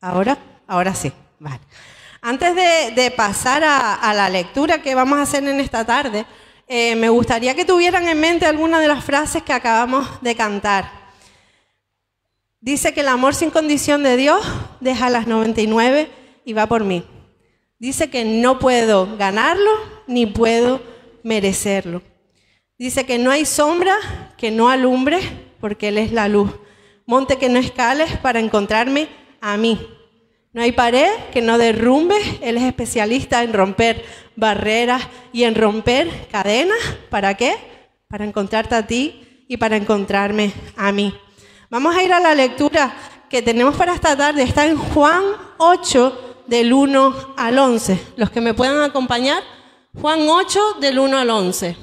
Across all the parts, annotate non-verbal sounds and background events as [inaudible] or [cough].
Ahora, ahora sí. Vale. Antes de, pasar a, la lectura que vamos a hacer en esta tarde, eh, me gustaría que tuvieran en mente algunas de las frases que acabamos de cantar. Dice que el amor sin condición de Dios deja las 99 y va por mí. Dice que no puedo ganarlo ni puedo merecerlo. Dice que no hay sombra que no alumbre porque Él es la luz. Monte que no escales para encontrarme a mí. No hay pared que no derrumbe. Él es especialista en romper barreras y en romper cadenas. ¿Para qué? Para encontrarte a ti y para encontrarme a mí. Vamos a ir a la lectura que tenemos para esta tarde. Está en Juan 8 del 1 al 11. Los que me puedan acompañar, Juan 8 del 1 al 11.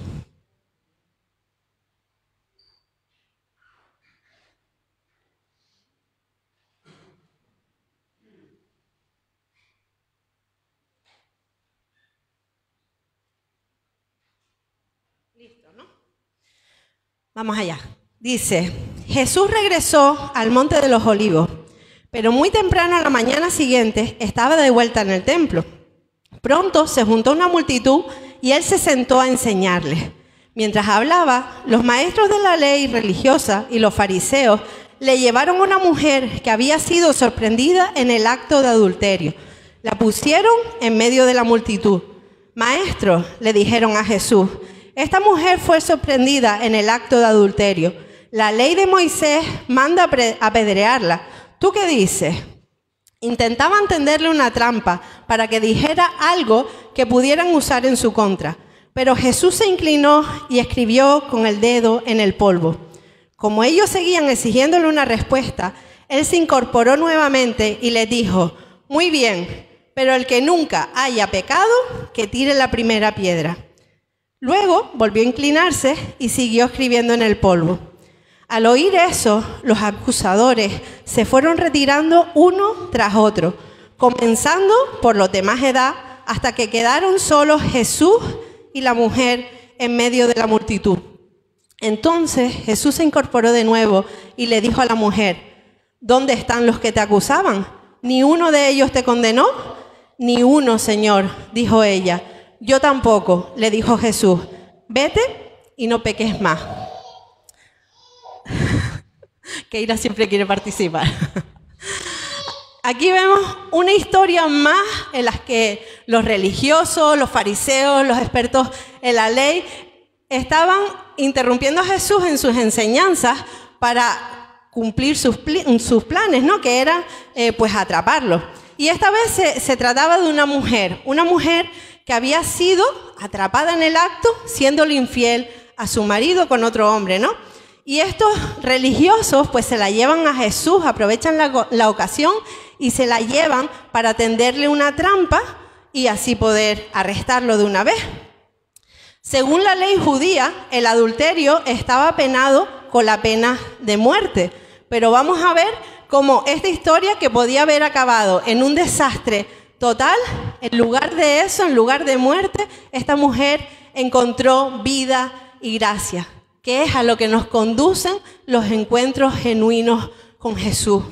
Vamos allá. Dice, Jesús regresó al monte de los olivos, pero muy temprano a la mañana siguiente estaba de vuelta en el templo. Pronto se juntó una multitud y él se sentó a enseñarles. Mientras hablaba, los maestros de la ley religiosa y los fariseos le llevaron una mujer que había sido sorprendida en el acto de adulterio. La pusieron en medio de la multitud. Maestro, le dijeron a Jesús, esta mujer fue sorprendida en el acto de adulterio. La ley de Moisés manda apedrearla. ¿Tú qué dices? Intentaban tenderle una trampa para que dijera algo que pudieran usar en su contra. Pero Jesús se inclinó y escribió con el dedo en el polvo. Como ellos seguían exigiéndole una respuesta, él se incorporó nuevamente y le dijo, muy bien, pero el que nunca haya pecado, que tire la primera piedra. Luego volvió a inclinarse y siguió escribiendo en el polvo. Al oír eso, los acusadores se fueron retirando uno tras otro, comenzando por los de más edad, hasta que quedaron solos Jesús y la mujer en medio de la multitud. Entonces Jesús se incorporó de nuevo y le dijo a la mujer, ¿dónde están los que te acusaban? ¿Ni uno de ellos te condenó? Ni uno, Señor, dijo ella. Yo tampoco, le dijo Jesús, vete y no peques más. [laughs] Keira siempre quiere participar. [laughs] Aquí vemos una historia más en la que los religiosos, los fariseos, los expertos en la ley estaban interrumpiendo a Jesús en sus enseñanzas para cumplir sus, planes, ¿no? Que era eh, pues atraparlo. Y esta vez se, se trataba de una mujer, una mujer que había sido atrapada en el acto, siéndole infiel a su marido con otro hombre, ¿no? Y estos religiosos pues se la llevan a Jesús, aprovechan la, la ocasión y se la llevan para tenderle una trampa y así poder arrestarlo de una vez. Según la ley judía, el adulterio estaba penado con la pena de muerte. Pero vamos a ver cómo esta historia que podía haber acabado en un desastre Total, en lugar de eso, en lugar de muerte, esta mujer encontró vida y gracia, que es a lo que nos conducen los encuentros genuinos con Jesús.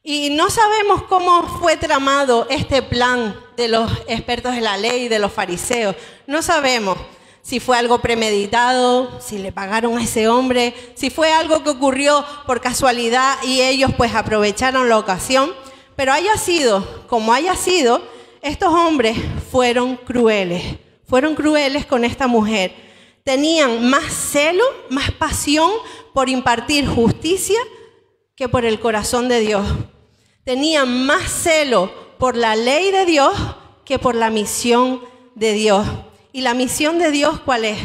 Y no sabemos cómo fue tramado este plan de los expertos de la ley de los fariseos. No sabemos si fue algo premeditado, si le pagaron a ese hombre, si fue algo que ocurrió por casualidad y ellos pues aprovecharon la ocasión. Pero haya sido como haya sido, estos hombres fueron crueles, fueron crueles con esta mujer. Tenían más celo, más pasión por impartir justicia que por el corazón de Dios. Tenían más celo por la ley de Dios que por la misión de Dios. ¿Y la misión de Dios cuál es?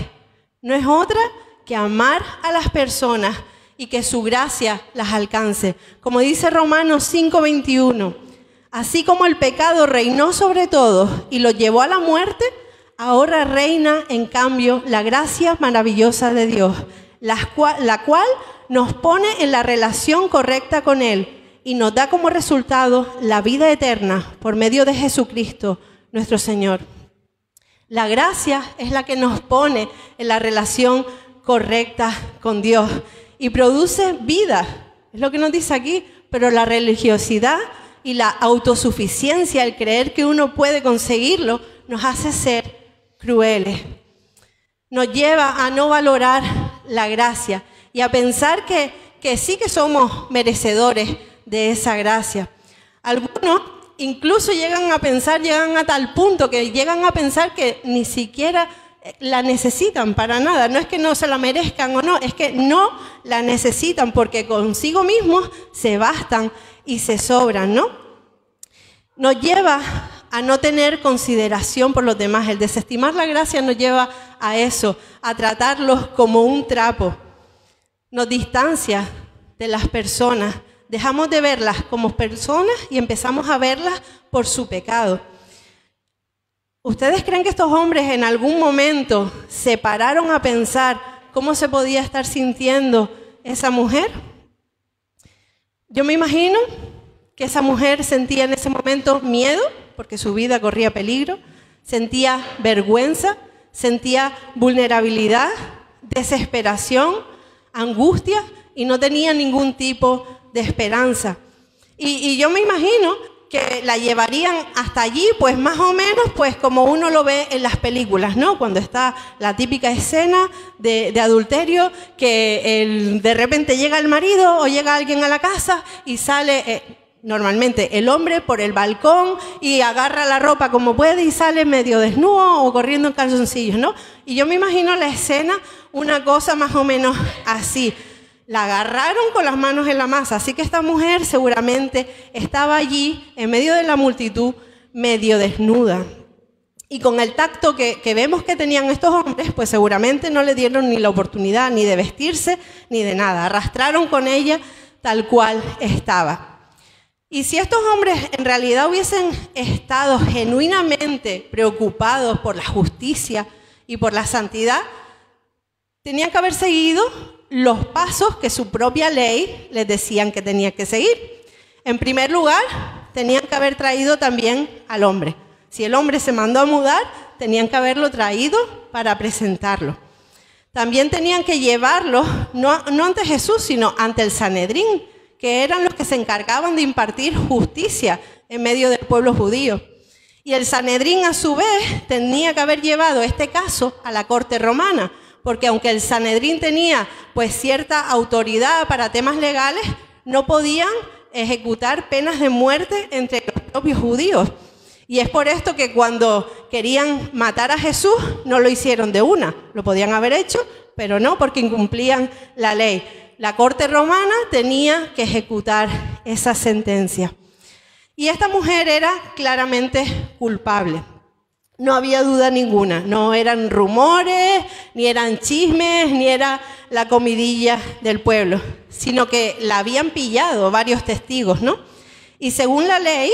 No es otra que amar a las personas y que su gracia las alcance. Como dice Romanos 5:21, así como el pecado reinó sobre todos y lo llevó a la muerte, ahora reina en cambio la gracia maravillosa de Dios, la cual, la cual nos pone en la relación correcta con Él y nos da como resultado la vida eterna por medio de Jesucristo, nuestro Señor. La gracia es la que nos pone en la relación correcta con Dios y produce vida. Es lo que nos dice aquí, pero la religiosidad y la autosuficiencia, el creer que uno puede conseguirlo, nos hace ser crueles. Nos lleva a no valorar la gracia y a pensar que, que sí que somos merecedores de esa gracia. Algunos incluso llegan a pensar, llegan a tal punto que llegan a pensar que ni siquiera la necesitan para nada. No es que no se la merezcan o no, es que no la necesitan porque consigo mismos se bastan y se sobran, ¿no? Nos lleva a no tener consideración por los demás. El desestimar la gracia nos lleva a eso, a tratarlos como un trapo. Nos distancia de las personas. Dejamos de verlas como personas y empezamos a verlas por su pecado. ¿Ustedes creen que estos hombres en algún momento se pararon a pensar cómo se podía estar sintiendo esa mujer? Yo me imagino que esa mujer sentía en ese momento miedo, porque su vida corría peligro, sentía vergüenza, sentía vulnerabilidad, desesperación, angustia y no tenía ningún tipo de esperanza. Y, yo me imagino que la llevarían hasta allí, pues más o menos, pues como uno lo ve en las películas, ¿no? Cuando está la típica escena de, adulterio, que de repente llega el marido o llega alguien a la casa y sale... Eh, normalmente el hombre por el balcón y agarra la ropa como puede y sale medio desnudo o corriendo en calzoncillos, ¿no? Y yo me imagino la escena, una cosa más o menos así. La agarraron con las manos en la masa, así que esta mujer seguramente estaba allí en medio de la multitud, medio desnuda. Y con el tacto que, vemos que tenían estos hombres, pues seguramente no le dieron ni la oportunidad ni de vestirse ni de nada. Arrastraron con ella tal cual estaba. Y si estos hombres en realidad hubiesen estado genuinamente preocupados por la justicia y por la santidad, tenían que haber seguido los pasos que su propia ley les decían que tenía que seguir. En primer lugar, tenían que haber traído también al hombre. Si el hombre se mandó a mudar, tenían que haberlo traído para presentarlo. También tenían que llevarlo, no, no ante Jesús, sino ante el Sanedrín, que eran los que se encargaban de impartir justicia en medio del pueblo judío. Y el Sanedrín, a su vez, tenía que haber llevado este caso a la corte romana, porque aunque el Sanedrín tenía pues cierta autoridad para temas legales, no podían ejecutar penas de muerte entre los propios judíos. Y es por esto que cuando querían matar a Jesús, no lo hicieron de una. Lo podían haber hecho, pero no, porque incumplían la ley. La corte romana tenía que ejecutar esa sentencia. Y esta mujer era claramente culpable. No había duda ninguna, no eran rumores, ni eran chismes, ni era la comidilla del pueblo, sino que la habían pillado varios testigos, ¿no? Y según la ley,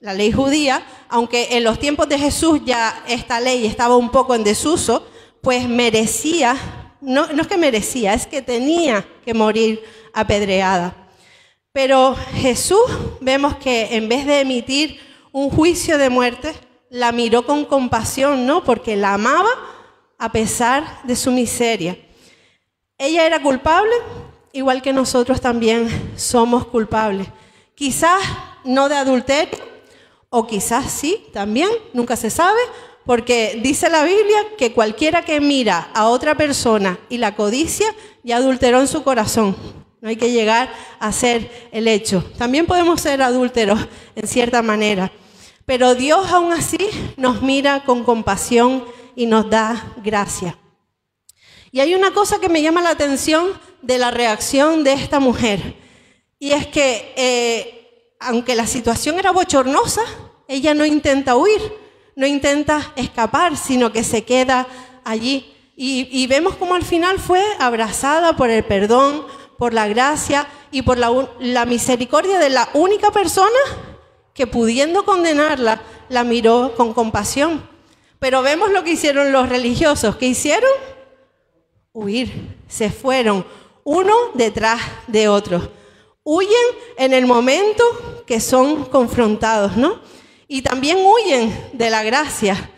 la ley judía, aunque en los tiempos de Jesús ya esta ley estaba un poco en desuso, pues merecía, no, es que merecía, es que tenía que morir apedreada. Pero Jesús vemos que en vez de emitir un juicio de muerte, la miró con compasión, ¿no? Porque la amaba a pesar de su miseria. Ella era culpable, igual que nosotros también somos culpables. Quizás no de adulterio, o quizás sí, también, nunca se sabe, porque dice la Biblia que cualquiera que mira a otra persona y la codicia, ya adulteró en su corazón. No hay que llegar a ser el hecho. También podemos ser adúlteros en cierta manera. Pero Dios aún así nos mira con compasión y nos da gracia. Y hay una cosa que me llama la atención de la reacción de esta mujer. Y es que eh, aunque la situación era bochornosa, ella no intenta huir, no intenta escapar, sino que se queda allí. Y, vemos como al final fue abrazada por el perdón, por la gracia y por la misericordia de la única persona que pudiendo condenarla, la miró con compasión. Pero vemos lo que hicieron los religiosos. ¿Qué hicieron? Huir. Se fueron uno detrás de otro. Huyen en el momento que son confrontados, ¿no? Y también huyen de la gracia.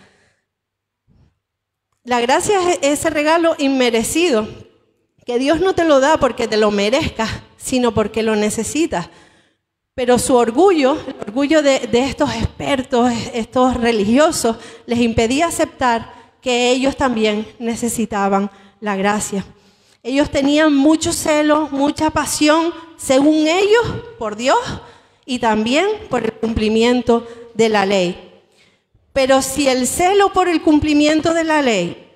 La gracia es ese regalo inmerecido, que Dios no te lo da porque te lo merezcas, sino porque lo necesitas. Pero su orgullo, el orgullo de, estos expertos, estos religiosos, les impedía aceptar que ellos también necesitaban la gracia. Ellos tenían mucho celo, mucha pasión, según ellos, por Dios y también por el cumplimiento de la ley. Pero si el celo por el cumplimiento de la ley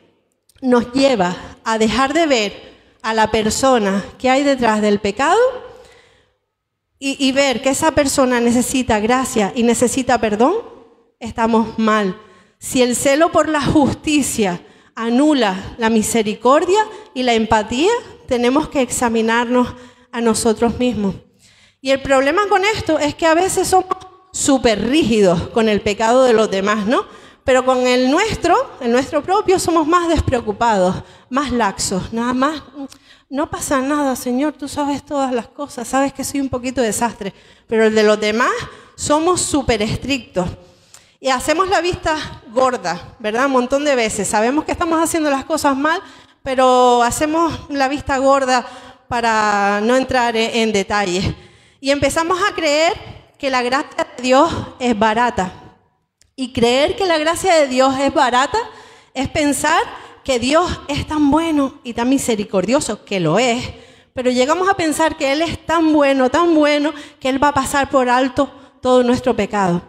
nos lleva a dejar de ver a la persona que hay detrás del pecado, y, ver que esa persona necesita gracia y necesita perdón, estamos mal. Si el celo por la justicia anula la misericordia y la empatía, tenemos que examinarnos a nosotros mismos. Y el problema con esto es que a veces somos súper rígidos con el pecado de los demás, ¿no? Pero con el nuestro, el nuestro propio, somos más despreocupados, más laxos, nada más no pasa nada, Señor, tú sabes todas las cosas, sabes que soy un poquito desastre, pero el de los demás somos súper estrictos. Y hacemos la vista gorda, ¿verdad? Un montón de veces. Sabemos que estamos haciendo las cosas mal, pero hacemos la vista gorda para no entrar en, detalles. Y empezamos a creer que la gracia de Dios es barata. Y creer que la gracia de Dios es barata es pensar que Dios es tan bueno y tan misericordioso, que lo es, pero llegamos a pensar que Él es tan bueno, tan bueno, que Él va a pasar por alto todo nuestro pecado.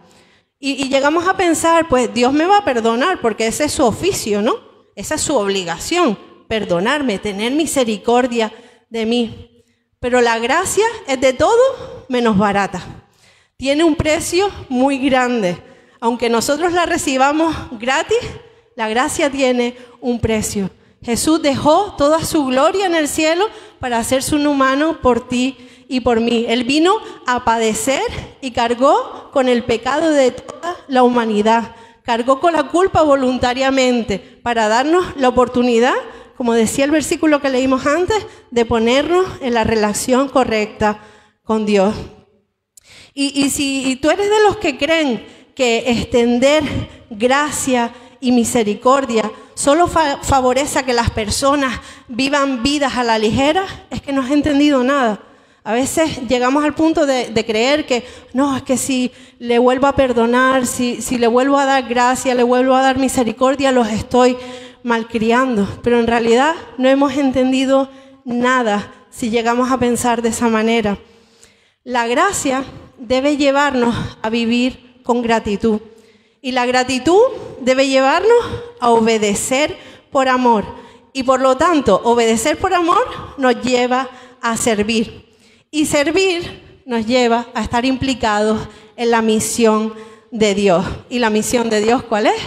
Y, llegamos a pensar, pues Dios me va a perdonar porque ese es su oficio, ¿no? Esa es su obligación, perdonarme, tener misericordia de mí. Pero la gracia es de todo menos barata. Tiene un precio muy grande. Aunque nosotros la recibamos gratis, la gracia tiene un precio. Jesús dejó toda su gloria en el cielo para hacerse un humano por ti y por mí. Él vino a padecer y cargó con el pecado de toda la humanidad. Cargó con la culpa voluntariamente para darnos la oportunidad, como decía el versículo que leímos antes, de ponernos en la relación correcta con Dios. Y, si tú eres de los que creen que extender gracia y misericordia solo favorece a que las personas vivan vidas a la ligera, es que no has entendido nada. A veces llegamos al punto de, creer que, no, es que si le vuelvo a perdonar, si, si le vuelvo a dar gracia, le vuelvo a dar misericordia, los estoy malcriando. Pero en realidad no hemos entendido nada si llegamos a pensar de esa manera. La gracia debe llevarnos a vivir con gratitud. Y la gratitud debe llevarnos a obedecer por amor. Y por lo tanto, obedecer por amor nos lleva a servir. Y servir nos lleva a estar implicados en la misión de Dios. ¿Y la misión de Dios cuál es?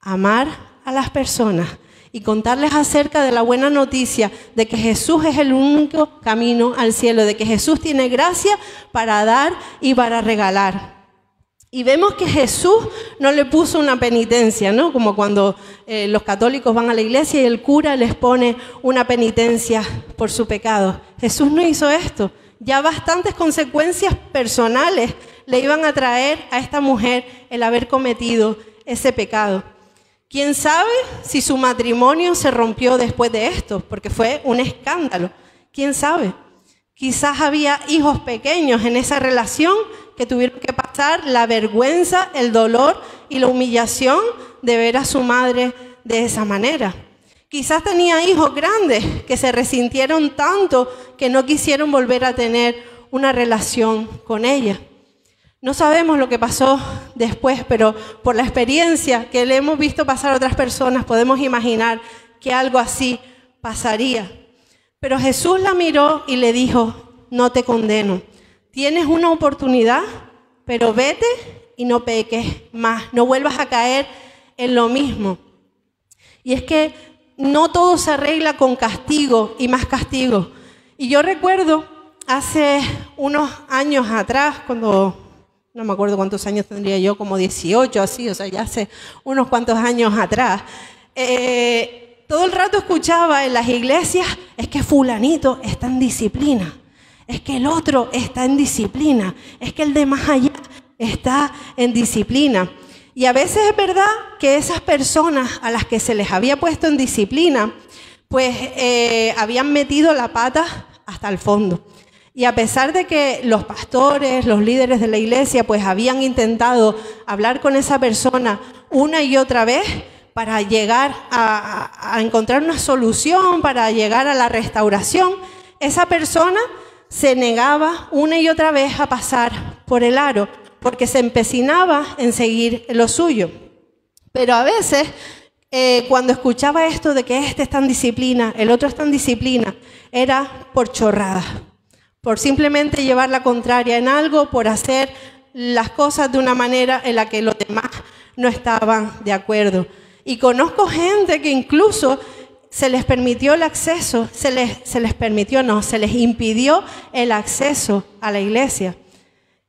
Amar a las personas y contarles acerca de la buena noticia de que Jesús es el único camino al cielo, de que Jesús tiene gracia para dar y para regalar. Y vemos que Jesús no le puso una penitencia, ¿no? Como cuando eh, los católicos van a la iglesia y el cura les pone una penitencia por su pecado. Jesús no hizo esto. Ya bastantes consecuencias personales le iban a traer a esta mujer el haber cometido ese pecado. ¿Quién sabe si su matrimonio se rompió después de esto? Porque fue un escándalo. ¿Quién sabe? Quizás había hijos pequeños en esa relación que tuvieron que pasar la vergüenza, el dolor y la humillación de ver a su madre de esa manera. Quizás tenía hijos grandes que se resintieron tanto que no quisieron volver a tener una relación con ella. No sabemos lo que pasó después, pero por la experiencia que le hemos visto pasar a otras personas, podemos imaginar que algo así pasaría. Pero Jesús la miró y le dijo, no te condeno. Tienes una oportunidad, pero vete y no peques más, no vuelvas a caer en lo mismo. Y es que no todo se arregla con castigo y más castigo. Y yo recuerdo hace unos años atrás, cuando no me acuerdo cuántos años tendría yo, como 18, así, o sea, ya hace unos cuantos años atrás, eh, todo el rato escuchaba en las iglesias, es que fulanito está en disciplina. Es que el otro está en disciplina. Es que el de más allá está en disciplina. Y a veces es verdad que esas personas a las que se les había puesto en disciplina, pues eh, habían metido la pata hasta el fondo. Y a pesar de que los pastores, los líderes de la iglesia, pues habían intentado hablar con esa persona una y otra vez para llegar a, a encontrar una solución, para llegar a la restauración, esa persona se negaba una y otra vez a pasar por el aro, porque se empecinaba en seguir lo suyo. Pero a veces, eh, cuando escuchaba esto de que este está en disciplina, el otro está en disciplina, era por chorrada, por simplemente llevar la contraria en algo, por hacer las cosas de una manera en la que los demás no estaban de acuerdo. Y conozco gente que incluso se les permitió el acceso, se les, se les permitió, no, se les impidió el acceso a la iglesia.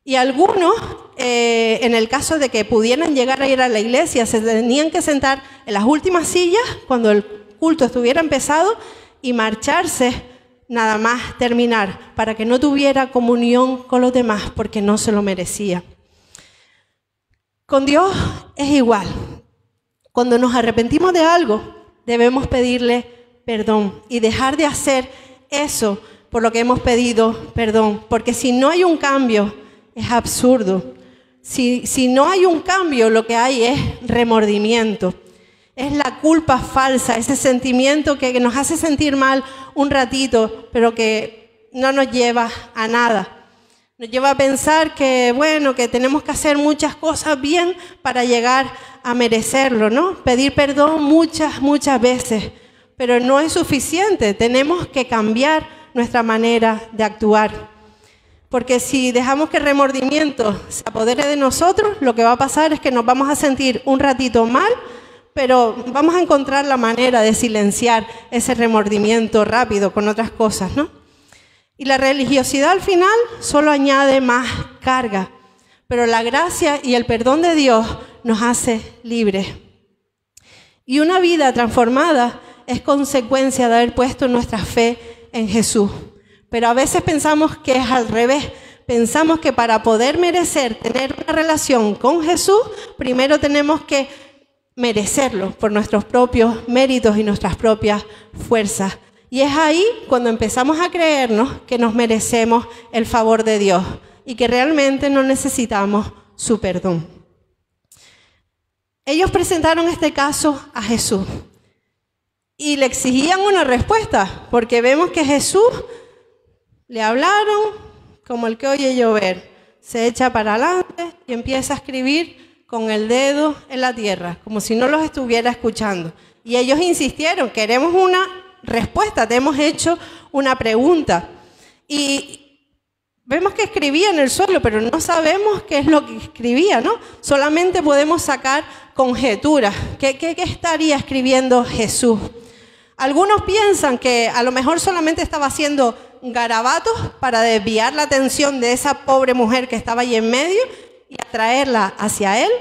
Y algunos, eh, en el caso de que pudieran llegar a ir a la iglesia, se tenían que sentar en las últimas sillas cuando el culto estuviera empezado y marcharse nada más terminar, para que no tuviera comunión con los demás porque no se lo merecía. Con Dios es igual. Cuando nos arrepentimos de algo, debemos pedirle perdón y dejar de hacer eso por lo que hemos pedido perdón. Porque si no hay un cambio, es absurdo. Si, si no hay un cambio, lo que hay es remordimiento. Es la culpa falsa, ese sentimiento que, nos hace sentir mal un ratito, pero que no nos lleva a nada. Nos lleva a pensar que, bueno, que tenemos que hacer muchas cosas bien para llegar a merecerlo, ¿no? Pedir perdón muchas, muchas veces, pero no es suficiente. Tenemos que cambiar nuestra manera de actuar. Porque si dejamos que el remordimiento se apodere de nosotros, lo que va a pasar es que nos vamos a sentir un ratito mal, pero vamos a encontrar la manera de silenciar ese remordimiento rápido con otras cosas, ¿no? Y la religiosidad al final solo añade más carga, pero la gracia y el perdón de Dios nos hace libres. Y una vida transformada es consecuencia de haber puesto nuestra fe en Jesús. Pero a veces pensamos que es al revés. Pensamos que para poder merecer tener una relación con Jesús, primero tenemos que merecerlo por nuestros propios méritos y nuestras propias fuerzas. Y es ahí cuando empezamos a creernos que nos merecemos el favor de Dios y que realmente no necesitamos su perdón. Ellos presentaron este caso a Jesús y le exigían una respuesta, porque vemos que Jesús le hablaron como el que oye llover, se echa para adelante y empieza a escribir con el dedo en la tierra, como si no los estuviera escuchando. Y ellos insistieron, queremos una respuesta, te hemos hecho una pregunta. Y vemos que escribía en el suelo, pero no sabemos qué es lo que escribía, ¿no? Solamente podemos sacar conjeturas. ¿Qué, qué, qué estaría escribiendo Jesús? Algunos piensan que a lo mejor solamente estaba haciendo garabatos para desviar la atención de esa pobre mujer que estaba ahí en medio y atraerla hacia él.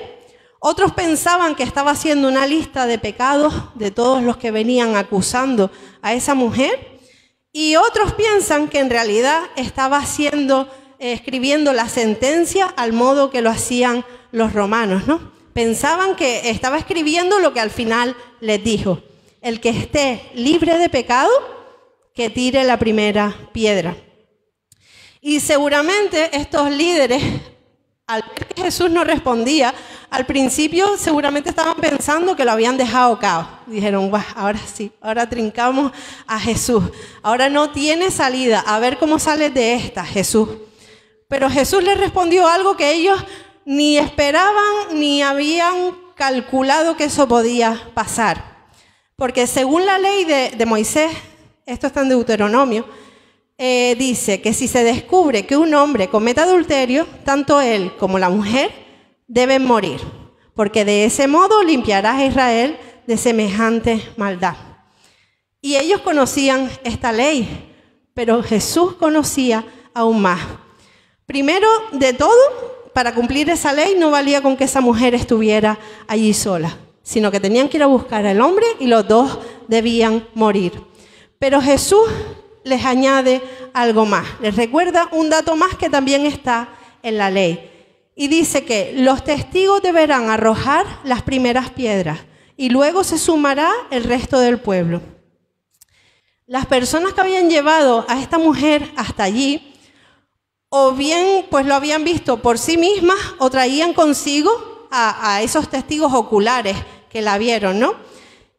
Otros pensaban que estaba haciendo una lista de pecados de todos los que venían acusando a esa mujer. Y otros piensan que en realidad estaba haciendo, eh, escribiendo la sentencia al modo que lo hacían los romanos, ¿no? Pensaban que estaba escribiendo lo que al final les dijo. El que esté libre de pecado, que tire la primera piedra. Y seguramente estos líderes al ver que Jesús no respondía, al principio seguramente estaban pensando que lo habían dejado caos. Dijeron, ahora sí, ahora trincamos a Jesús. Ahora no tiene salida. A ver cómo sale de esta, Jesús. Pero Jesús les respondió algo que ellos ni esperaban ni habían calculado que eso podía pasar. Porque según la ley de, de Moisés, esto está en Deuteronomio, eh, dice que si se descubre que un hombre comete adulterio, tanto él como la mujer deben morir, porque de ese modo limpiarás a Israel de semejante maldad. Y ellos conocían esta ley, pero Jesús conocía aún más. Primero de todo, para cumplir esa ley no valía con que esa mujer estuviera allí sola, sino que tenían que ir a buscar al hombre y los dos debían morir. Pero Jesús les añade algo más. Les recuerda un dato más que también está en la ley. Y dice que los testigos deberán arrojar las primeras piedras y luego se sumará el resto del pueblo. Las personas que habían llevado a esta mujer hasta allí o bien pues lo habían visto por sí mismas o traían consigo a, a esos testigos oculares que la vieron, ¿no?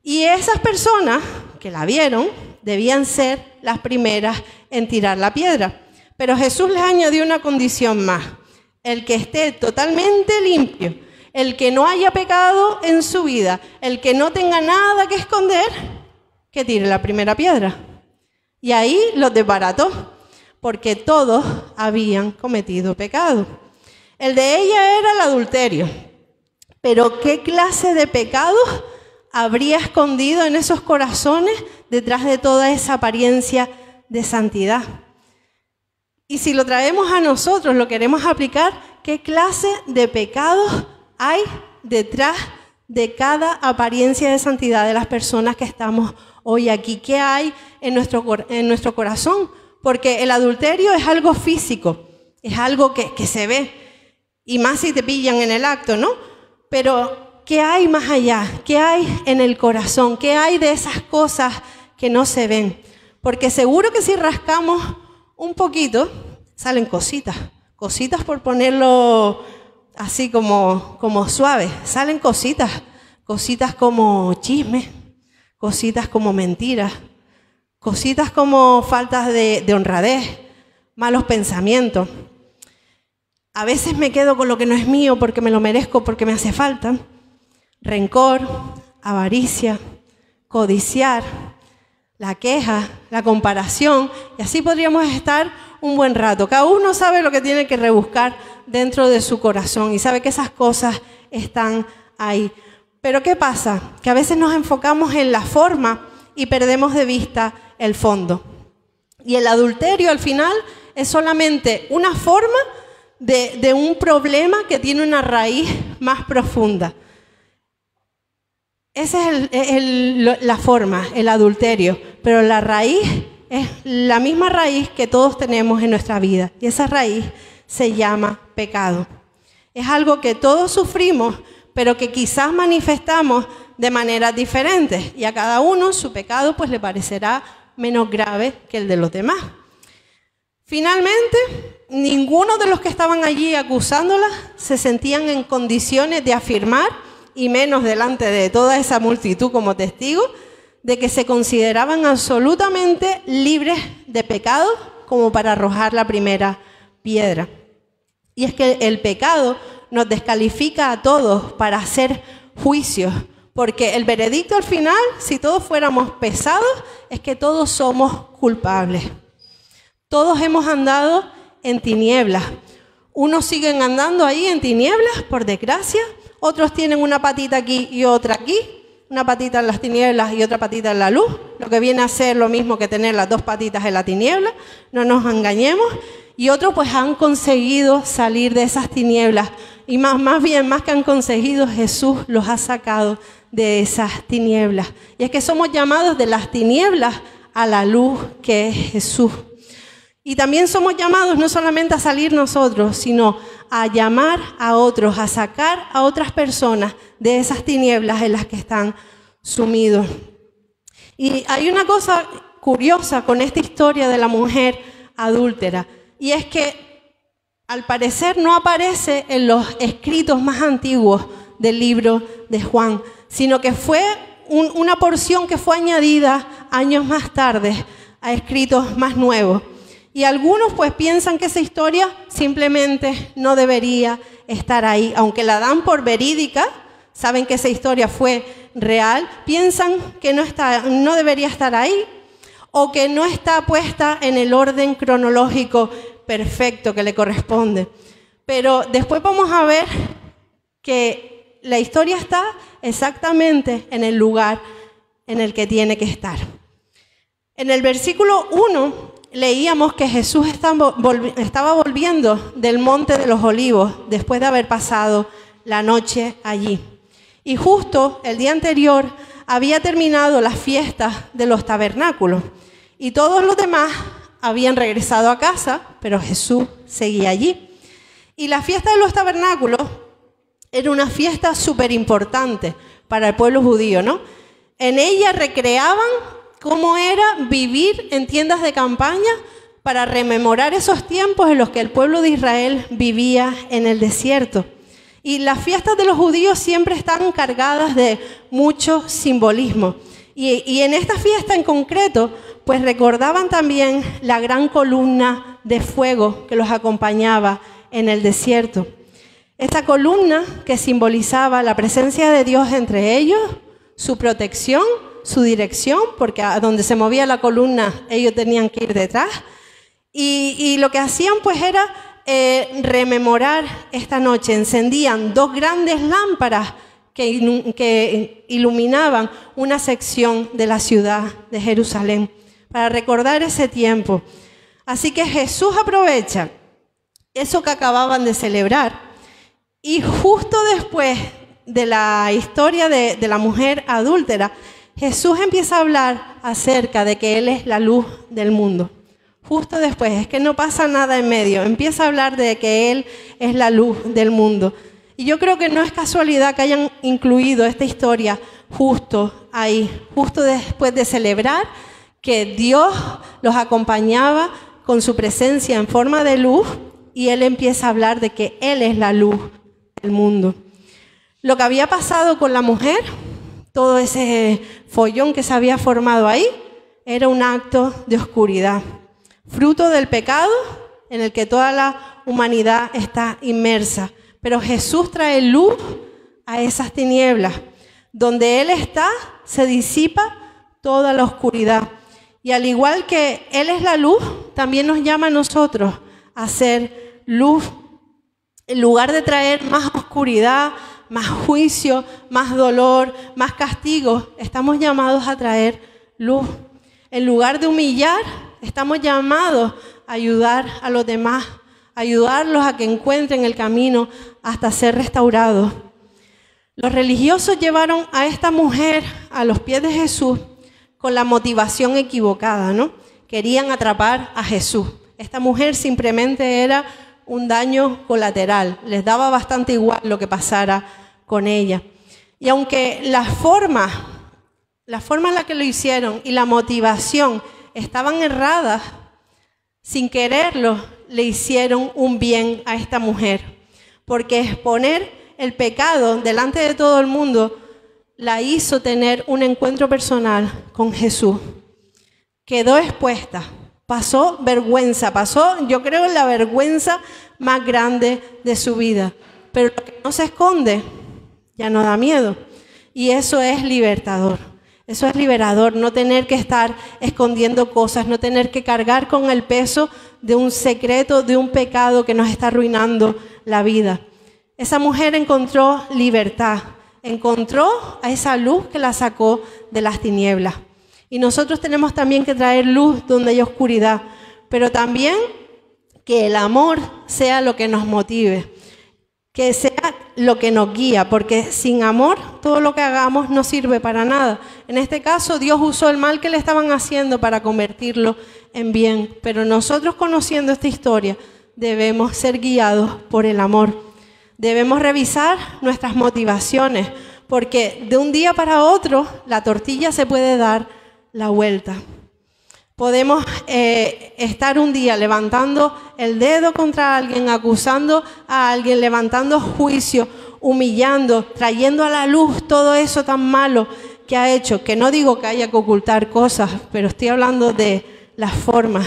Y esas personas que la vieron debían ser las primeras en tirar la piedra. Pero Jesús les añadió una condición más, el que esté totalmente limpio, el que no haya pecado en su vida, el que no tenga nada que esconder, que tire la primera piedra. Y ahí los desbarató, porque todos habían cometido pecado. El de ella era el adulterio. Pero ¿qué clase de pecado habría escondido en esos corazones detrás de toda esa apariencia de santidad? Y si lo traemos a nosotros, lo queremos aplicar, ¿qué clase de pecados hay detrás de cada apariencia de santidad de las personas que estamos hoy aquí? ¿Qué hay en nuestro, en nuestro corazón? Porque el adulterio es algo físico, es algo que, que se ve, y más si te pillan en el acto, ¿no? Pero, ¿qué hay más allá? ¿Qué hay en el corazón? ¿Qué hay de esas cosas que no se ven? Porque seguro que si rascamos un poquito, salen cositas, cositas por ponerlo así como, como suave, salen cositas, cositas como chisme, cositas como mentiras, cositas como faltas de honradez, malos pensamientos. A veces me quedo con lo que no es mío porque me lo merezco, porque me hace falta. Rencor, avaricia, codiciar, la queja, la comparación, y así podríamos estar un buen rato. Cada uno sabe lo que tiene que rebuscar dentro de su corazón y sabe que esas cosas están ahí. Pero ¿qué pasa? Que a veces nos enfocamos en la forma y perdemos de vista el fondo. Y el adulterio al final es solamente una forma de, un problema que tiene una raíz más profunda. Esa es la forma, el adulterio, pero la raíz es la misma raíz que todos tenemos en nuestra vida y esa raíz se llama pecado. Es algo que todos sufrimos, pero que quizás manifestamos de maneras diferentes y a cada uno su pecado pues le parecerá menos grave que el de los demás. Finalmente, ninguno de los que estaban allí acusándola se sentían en condiciones de afirmar y menos delante de toda esa multitud como testigo, de que se consideraban absolutamente libres de pecado como para arrojar la primera piedra. Y es que el pecado nos descalifica a todos para hacer juicios, porque el veredicto al final, si todos fuéramos pesados, es que todos somos culpables. Todos hemos andado en tinieblas. Unos siguen andando ahí en tinieblas, por desgracia, otros tienen una patita aquí y otra aquí, una patita en las tinieblas y otra patita en la luz, lo que viene a ser lo mismo que tener las dos patitas en la tiniebla, no nos engañemos. Y otros pues han conseguido salir de esas tinieblas. Y más, más bien, más que han conseguido, Jesús los ha sacado de esas tinieblas. Y es que somos llamados de las tinieblas a la luz que es Jesús. Y también somos llamados no solamente a salir nosotros, sino a llamar a otros, a sacar a otras personas de esas tinieblas en las que están sumidos. Y hay una cosa curiosa con esta historia de la mujer adúltera, y es que al parecer no aparece en los escritos más antiguos del libro de Juan, sino que fue una porción que fue añadida años más tarde a escritos más nuevos. Y algunos pues piensan que esa historia simplemente no debería estar ahí, aunque la dan por verídica, saben que esa historia fue real, piensan que no, está, no debería estar ahí o que no está puesta en el orden cronológico perfecto que le corresponde. Pero después vamos a ver que la historia está exactamente en el lugar en el que tiene que estar. En el versículo 1 leíamos que Jesús estaba volviendo del monte de los olivos después de haber pasado la noche allí. Y justo el día anterior había terminado las fiestas de los tabernáculos y todos los demás habían regresado a casa, pero Jesús seguía allí. Y la fiesta de los tabernáculos era una fiesta súper importante para el pueblo judío, ¿no? En ella recreaban cómo era vivir en tiendas de campaña para rememorar esos tiempos en los que el pueblo de Israel vivía en el desierto. Y las fiestas de los judíos siempre están cargadas de mucho simbolismo. Y, y en esta fiesta en concreto, pues recordaban también la gran columna de fuego que los acompañaba en el desierto. Esta columna que simbolizaba la presencia de Dios entre ellos, su protección, su dirección, porque a donde se movía la columna ellos tenían que ir detrás. Y, lo que hacían pues era eh, rememorar esta noche. Encendían dos grandes lámparas que, que iluminaban una sección de la ciudad de Jerusalén para recordar ese tiempo. Así que Jesús aprovecha eso que acababan de celebrar y justo después de la historia de, la mujer adúltera, Jesús empieza a hablar acerca de que Él es la luz del mundo. Justo después, es que no pasa nada en medio, empieza a hablar de que Él es la luz del mundo. Y yo creo que no es casualidad que hayan incluido esta historia justo ahí, justo después de celebrar que Dios los acompañaba con su presencia en forma de luz y Él empieza a hablar de que Él es la luz del mundo. Lo que había pasado con la mujer, todo ese follón que se había formado ahí, era un acto de oscuridad, fruto del pecado en el que toda la humanidad está inmersa. Pero Jesús trae luz a esas tinieblas. Donde Él está, se disipa toda la oscuridad. Y al igual que Él es la luz, también nos llama a nosotros a ser luz. En lugar de traer más oscuridad, más juicio, más dolor, más castigo, estamos llamados a traer luz. En lugar de humillar, estamos llamados a ayudar a los demás, ayudarlos a que encuentren el camino hasta ser restaurados. Los religiosos llevaron a esta mujer a los pies de Jesús con la motivación equivocada, ¿no? Querían atrapar a Jesús. Esta mujer simplemente era un daño colateral, les daba bastante igual lo que pasara con ella. Y aunque la forma, la forma en la que lo hicieron y la motivación estaban erradas, sin quererlo, le hicieron un bien a esta mujer. Porque exponer el pecado delante de todo el mundo la hizo tener un encuentro personal con Jesús. Quedó expuesta Pasó vergüenza, pasó, yo creo, la vergüenza más grande de su vida. Pero lo que no se esconde ya no da miedo. Y eso es libertador. Eso es liberador, no tener que estar escondiendo cosas, no tener que cargar con el peso de un secreto, de un pecado que nos está arruinando la vida. Esa mujer encontró libertad, encontró a esa luz que la sacó de las tinieblas. Y nosotros tenemos también que traer luz donde hay oscuridad, pero también que el amor sea lo que nos motive, que sea lo que nos guía, porque sin amor todo lo que hagamos no sirve para nada. En este caso Dios usó el mal que le estaban haciendo para convertirlo en bien, pero nosotros conociendo esta historia debemos ser guiados por el amor. Debemos revisar nuestras motivaciones, porque de un día para otro la tortilla se puede dar la vuelta. Podemos eh, estar un día levantando el dedo contra alguien, acusando a alguien, levantando juicio, humillando, trayendo a la luz todo eso tan malo que ha hecho. Que no digo que haya que ocultar cosas, pero estoy hablando de las formas.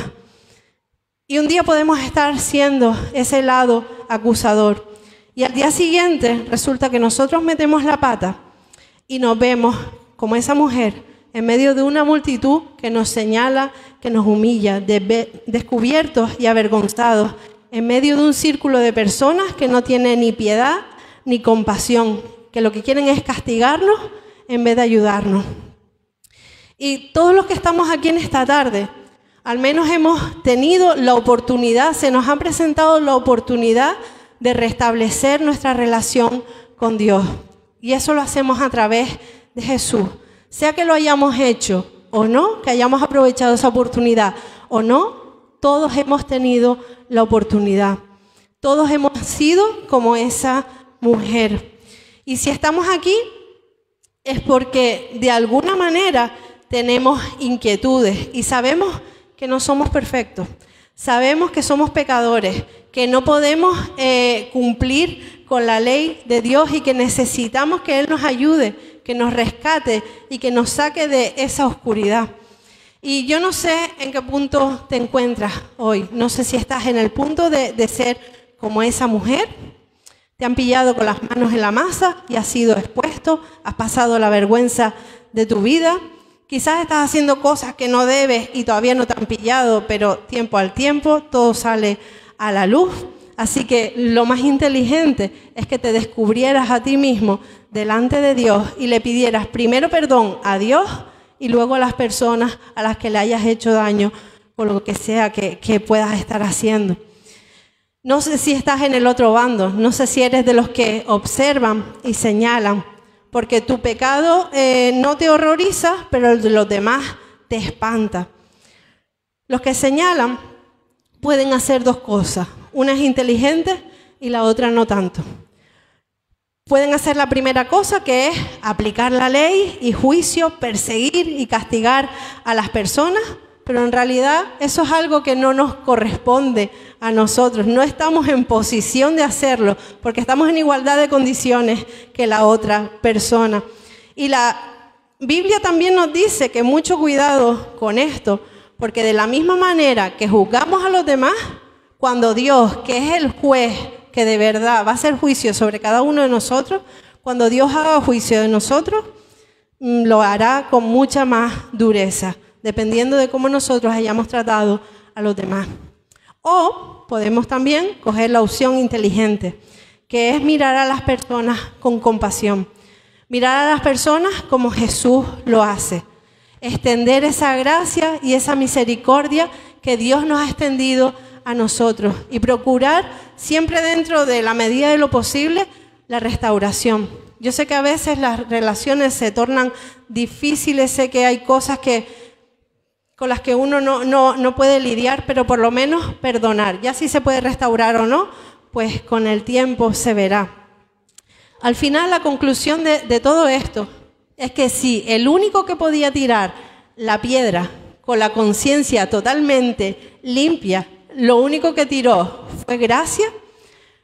Y un día podemos estar siendo ese lado acusador. Y al día siguiente resulta que nosotros metemos la pata y nos vemos como esa mujer en medio de una multitud que nos señala, que nos humilla, descubiertos y avergonzados, en medio de un círculo de personas que no tienen ni piedad ni compasión, que lo que quieren es castigarnos en vez de ayudarnos. Y todos los que estamos aquí en esta tarde, al menos hemos tenido la oportunidad, se nos ha presentado la oportunidad de restablecer nuestra relación con Dios. Y eso lo hacemos a través de Jesús sea que lo hayamos hecho o no, que hayamos aprovechado esa oportunidad o no, todos hemos tenido la oportunidad. Todos hemos sido como esa mujer. Y si estamos aquí es porque de alguna manera tenemos inquietudes y sabemos que no somos perfectos. Sabemos que somos pecadores, que no podemos eh, cumplir con la ley de Dios y que necesitamos que Él nos ayude, que nos rescate y que nos saque de esa oscuridad. Y yo no sé en qué punto te encuentras hoy. No sé si estás en el punto de, ser como esa mujer. Te han pillado con las manos en la masa y has sido expuesto, has pasado la vergüenza de tu vida. Quizás estás haciendo cosas que no debes y todavía no te han pillado, pero tiempo al tiempo todo sale a la luz. Así que lo más inteligente es que te descubrieras a ti mismo delante de Dios y le pidieras primero perdón a Dios y luego a las personas a las que le hayas hecho daño por lo que sea que, que puedas estar haciendo. No sé si estás en el otro bando, no sé si eres de los que observan y señalan porque tu pecado eh, no te horroriza, pero el de los demás te espanta. Los que señalan pueden hacer dos cosas. Una es inteligente y la otra no tanto. Pueden hacer la primera cosa, que es aplicar la ley y juicio, perseguir y castigar a las personas, pero en realidad eso es algo que no nos corresponde a nosotros. No estamos en posición de hacerlo porque estamos en igualdad de condiciones que la otra persona. Y la Biblia también nos dice que mucho cuidado con esto, porque de la misma manera que juzgamos a los demás, cuando Dios, que es el juez que de verdad va a hacer juicio sobre cada uno de nosotros, cuando Dios haga juicio de nosotros, mm, lo hará con mucha más dureza dependiendo de cómo nosotros hayamos tratado a los demás. O podemos también coger la opción inteligente, que es mirar a las personas con compasión. Mirar a las personas como Jesús lo hace. Extender esa gracia y esa misericordia que Dios nos ha extendido a nosotros y procurar siempre dentro de la medida de lo posible la restauración. Yo sé que a veces las relaciones se tornan difíciles, sé que hay cosas que con las que uno no, no, puede lidiar, pero por lo menos perdonar. Ya si se puede restaurar o no, pues con el tiempo se verá. Al final la conclusión de, de todo esto es que si el único que podía tirar la piedra con la conciencia totalmente limpia, lo único que tiró fue gracia,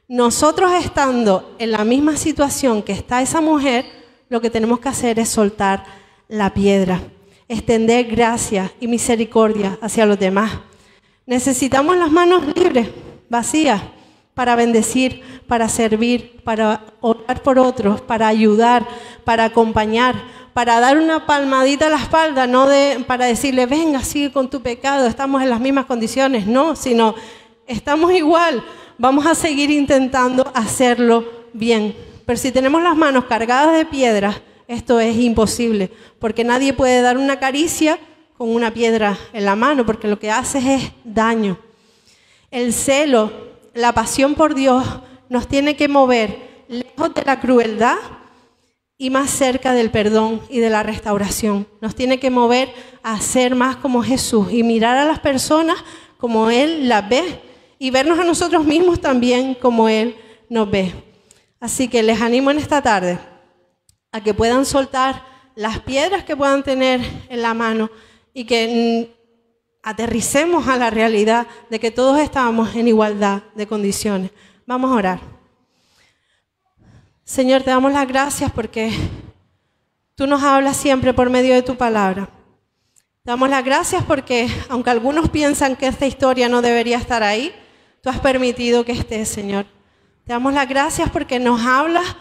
nosotros estando en la misma situación que está esa mujer, lo que tenemos que hacer es soltar la piedra extender gracia y misericordia hacia los demás. Necesitamos las manos libres, vacías, para bendecir, para servir, para orar por otros, para ayudar, para acompañar, para dar una palmadita a la espalda, no de, para decirle, venga, sigue con tu pecado, estamos en las mismas condiciones, no, sino estamos igual, vamos a seguir intentando hacerlo bien. Pero si tenemos las manos cargadas de piedras, esto es imposible, porque nadie puede dar una caricia con una piedra en la mano, porque lo que haces es daño. El celo, la pasión por Dios nos tiene que mover lejos de la crueldad y más cerca del perdón y de la restauración. Nos tiene que mover a ser más como Jesús y mirar a las personas como Él las ve y vernos a nosotros mismos también como Él nos ve. Así que les animo en esta tarde a que puedan soltar las piedras que puedan tener en la mano y que mm, aterricemos a la realidad de que todos estamos en igualdad de condiciones. Vamos a orar. Señor, te damos las gracias porque tú nos hablas siempre por medio de tu palabra. Te damos las gracias porque, aunque algunos piensan que esta historia no debería estar ahí, tú has permitido que esté, Señor. Te damos las gracias porque nos hablas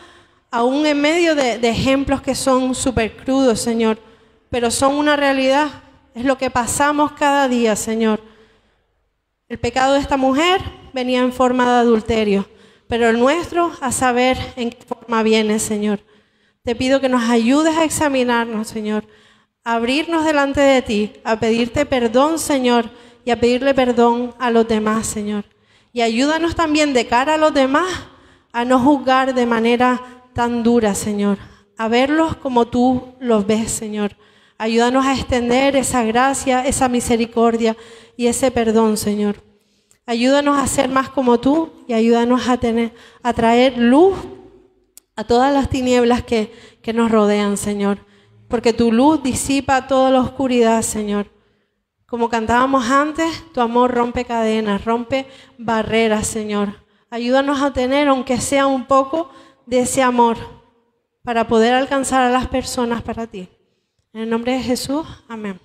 aún en medio de, ejemplos que son súper crudos, Señor, pero son una realidad. Es lo que pasamos cada día, Señor. El pecado de esta mujer venía en forma de adulterio, pero el nuestro a saber en qué forma viene, Señor. Te pido que nos ayudes a examinarnos, Señor, a abrirnos delante de ti, a pedirte perdón, Señor, y a pedirle perdón a los demás, Señor. Y ayúdanos también de cara a los demás a no juzgar de manera tan dura, Señor, a verlos como tú los ves, Señor. Ayúdanos a extender esa gracia, esa misericordia y ese perdón, Señor. Ayúdanos a ser más como tú y ayúdanos a, tener, traer luz a todas las tinieblas que nos rodean, Señor. Porque tu luz disipa toda la oscuridad, Señor. Como cantábamos antes, tu amor rompe cadenas, rompe barreras, Señor. Ayúdanos a tener, aunque sea un poco, de ese amor para poder alcanzar a las personas para ti. En el nombre de Jesús, amén.